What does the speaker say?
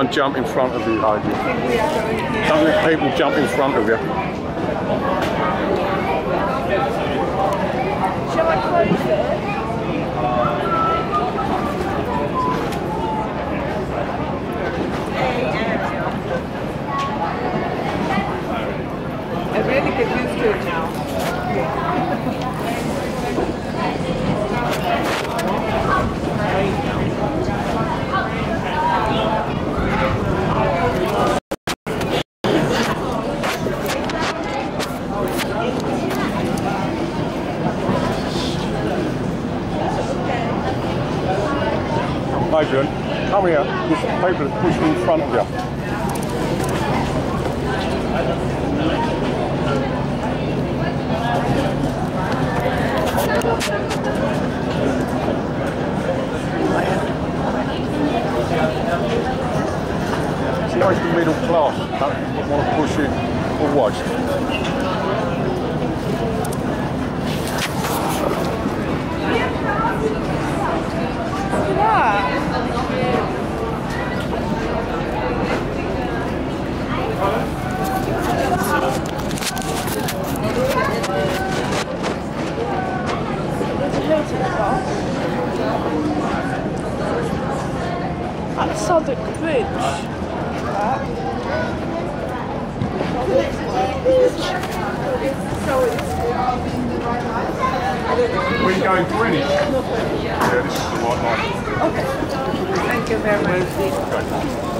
anyone jump in front of you, Heidi. Don't let people jump in front of you. Shall I close it? I really get used to it now. Come here. There's people are pushing in front of you. Like the middle class don't want to push in always. That's Southwark Bridge. Where you going, Greenwich? Yeah, this is the right line. Thank you very much.